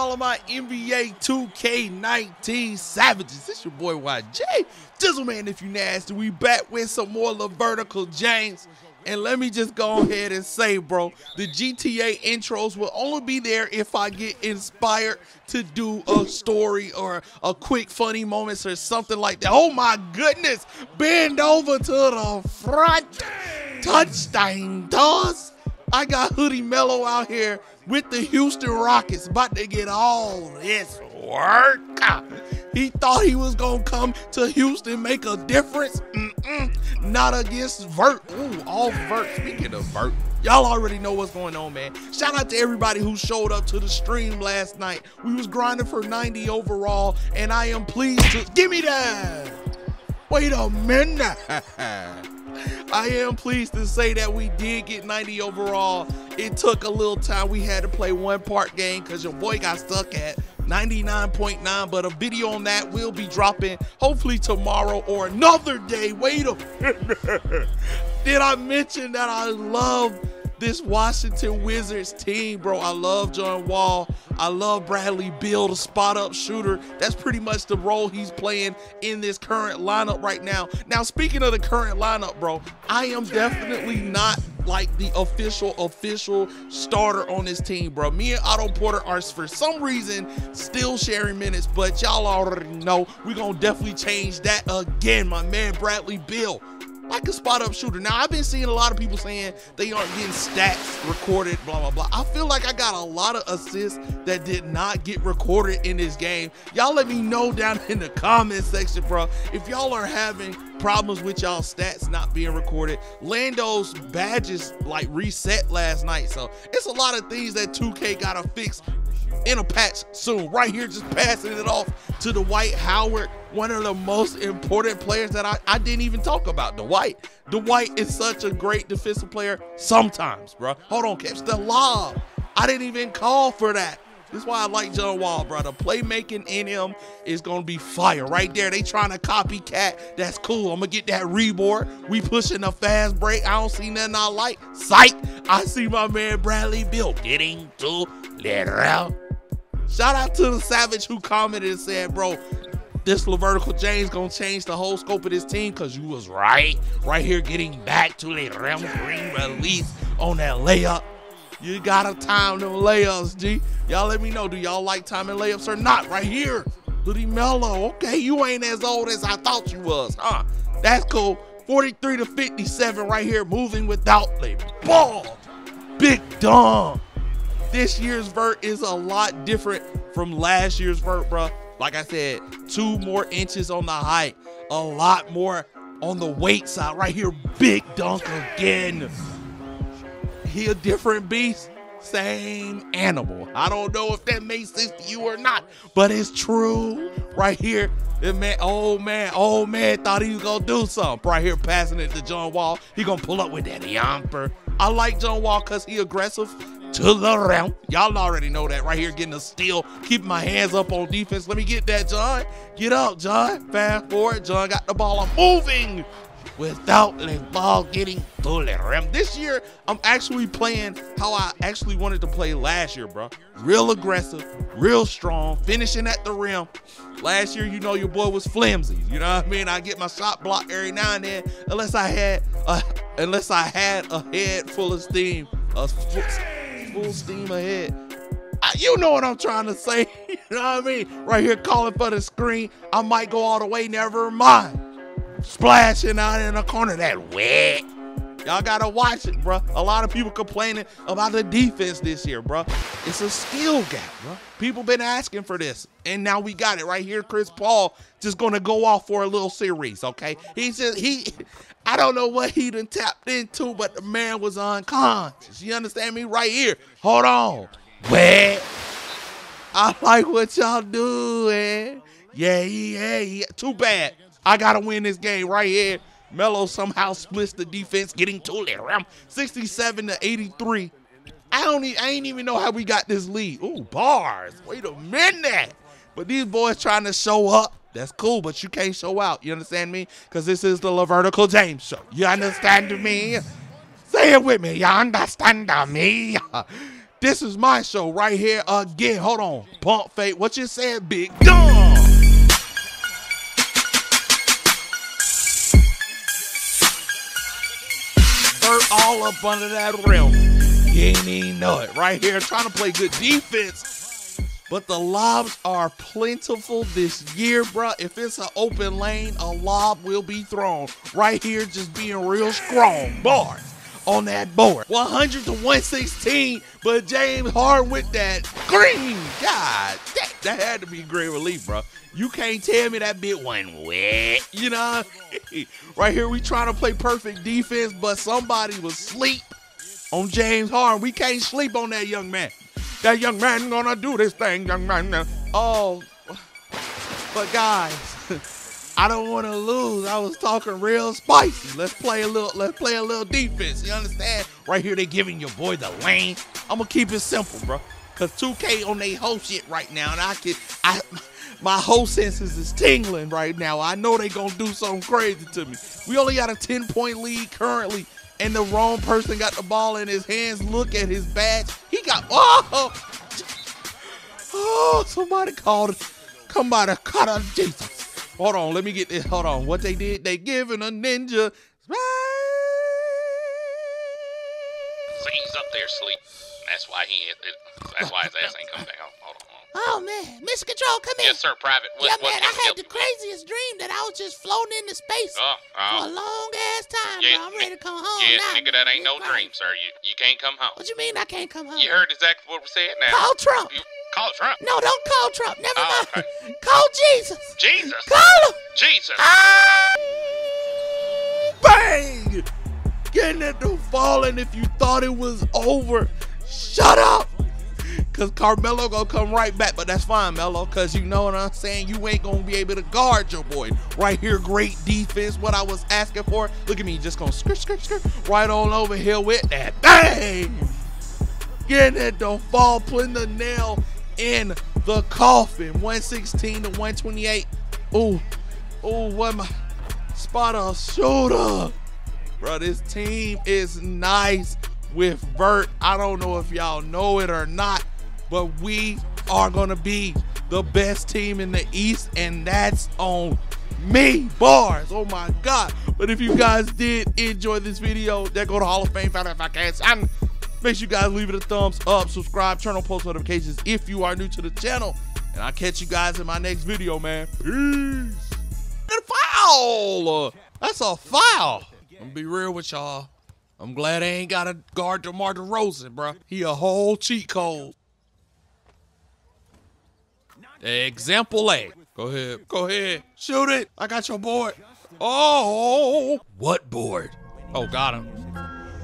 all of my NBA 2K19 savages? It's your boy YG. Gizzleman, if you nasty. We back with some more Vertical James. And let me just go ahead and say, bro, the GTA intros will only be there if I get inspired to do a story or a quick funny moments or something like that. Oh my goodness. Bend over to the front. Touchdown, does. I got Hoodie Melo out here with the Houston Rockets about to get all this work. He thought he was gonna come to Houston, make a difference. Mm-mm, not against Vert. Ooh, all Vert. Speaking of Vert, y'all already know what's going on, man. Shout out to everybody who showed up to the stream last night. We was grinding for 90 overall, and I am pleased to give me that. Wait a minute. I am pleased to say that we did get 90 overall. It took a little time. We had to play one part game because your boy got stuck at 99.9, but a video on that will be dropping hopefully tomorrow or another day. Wait a minute. Did I mention that I love this Washington Wizards team, bro. I love John Wall. I love Bradley Beal, the spot up shooter. That's pretty much the role he's playing in this current lineup right now. Now, speaking of the current lineup, bro, I am definitely not like the official, official starter on this team, bro. Me and Otto Porter are, for some reason, still sharing minutes, but y'all already know we're to definitely change that again. My man, Bradley Beal like a spot up shooter. Now, I've been seeing a lot of people saying they aren't getting stats recorded, blah, blah, blah. I feel like I got a lot of assists that did not get recorded in this game. Y'all let me know down in the comment section, bro, if y'all are having problems with y'all stats not being recorded. Lando's badges like reset last night. So it's a lot of things that 2K gotta fix in a patch soon. Right here, just passing it off to the Dwight Howard, one of the most important players that I, I didn't even talk about. Dwight. Dwight is such a great defensive player sometimes, bro. Hold on, catch the lob. I didn't even call for that. This is why I like John Wall, bro. The playmaking in him is gonna be fire right there. They trying to copycat. That's cool. I'm gonna get that reboard. We pushing a fast break. I don't see nothing I like. Sight. I see my man Bradley Beal getting to out. Shout out to the Savage who commented and said, bro, this LeVertical James gonna change the whole scope of this team because you was right. Right here getting back to the Ram Green release on that layup. You gotta time them layups, G. Y'all let me know, do y'all like timing layups or not? Right here. Hoodie Melo. Okay, you ain't as old as I thought you was, huh? That's cool. 43 to 57 right here, moving without the ball. Big dumb this year's vert is a lot different from last year's vert, bro. Like I said, two more inches on the height, a lot more on the weight side. Right here, big dunk again. He a different beast, same animal. I don't know if that makes sense to you or not, but it's true. Right here, the man, old man, old man thought he was gonna do something. Right here, passing it to John Wall. He gonna pull up with that yamper. I like John Wall because he aggressive to the rim. Y'all already know that right here, getting a steal, keeping my hands up on defense. Let me get that, John. Get up, John. Fast forward. John got the ball. I'm moving without the ball getting to the rim. This year, I'm actually playing how I actually wanted to play last year, bro. Real aggressive, real strong, finishing at the rim. Last year, you know, your boy was flimsy. You know what I mean? I get my shot blocked every now and then, unless I had a, unless I had a head full of steam. A, full steam ahead. I, you know what I'm trying to say. you know what I mean? Right here calling for the screen. I might go all the way, never mind. Splashing out in the corner, that wet. Y'all gotta watch it, bro. A lot of people complaining about the defense this year, bro. It's a skill gap, bro. People been asking for this, and now we got it right here. Chris Paul just gonna go off for a little series, okay? He just he, I don't know what he done tapped into, but the man was unconscious. You understand me? Right here. Hold on. Wait. I like what y'all doing. Yeah, yeah, yeah. Too bad. I gotta win this game right here. Melo somehow splits the defense, getting to it. I'm 67 to 83. I don't even, I ain't even know how we got this lead. Ooh, bars. Wait a minute. But these boys trying to show up. That's cool, but you can't show out. You understand me? Because this is the Vertical James show. You understand me? Say it with me. You understand me? This is my show right here again. Hold on. Pump fake. What you said, big? Vert all up under that rim. You ain't even know it. Right here, trying to play good defense. But the lobs are plentiful this year, bro. If it's an open lane, a lob will be thrown. Right here, just being real strong. Bars on that board. 100 to 116, but James Harden with that green. God, that, that had to be great relief, bro. You can't tell me that bit went wet. You know, right here we trying to play perfect defense, but somebody was sleep on James Harden. We can't sleep on that young man. That young man gonna do this thing, young man. Oh, but guys. I don't want to lose. I was talking real spicy. Let's play a little. Let's play a little defense. You understand? Right here, they giving your boy the lane. I'm gonna keep it simple, bro. Cause 2K on their whole shit right now, and I can, I, my whole senses is tingling right now. I know they gonna do something crazy to me. We only got a 10 point lead currently, and the wrong person got the ball in his hands. Look at his badge. Got oh, oh somebody called the cut of Jesus. Hold on, let me get this. Hold on. What they did, they giving a ninja. He's up there sleep. That's why he. That's why his ass ain't come down. Hold on. Oh man, Mr. Control, come in. Yes, sir. Private. What, yeah, man, I had the craziest dream that I was just floating into space oh, oh. for a long ass time. Yeah, bro. I'm ready to come home. Yeah, now. nigga, that ain't no dream, sir. You you can't come home. What you mean I can't come home? You heard exactly what we said now. Call Trump. You, Call Trump. No, don't call Trump. Never oh, mind. Okay. Call Jesus. Jesus. Call him. Jesus. Ah! Bang! Getting it to falling if you thought it was over. Shut up. Cause Carmelo gonna come right back, but that's fine, Melo. Cause you know what I'm saying. You ain't gonna be able to guard your boy right here. Great defense. What I was asking for. Look at me, just gonna skirt, skirt, skirt right on over here with that. Bang! Getting it to fall, putting the nail in the coffin. 116 to 128. Ooh, ooh, what my spot a shooter. Bro, this team is nice with Vert. I don't know if y'all know it or not, but we are gonna be the best team in the East, and that's on me. Bars. Oh my God. But if you guys did enjoy this video, then go to Hall of Fame Found if I can. And Make sure you guys leave it a thumbs up, subscribe, turn on post notifications if you are new to the channel. And I'll catch you guys in my next video, man. Peace. And foul! That's a foul. I'm gonna be real with y'all. I'm glad I ain't got a guard to guard DeMar DeRozan, bro. He a whole cheat code. Example A. Go ahead. Go ahead. Shoot it. I got your board. Oh. What board? Oh, got him.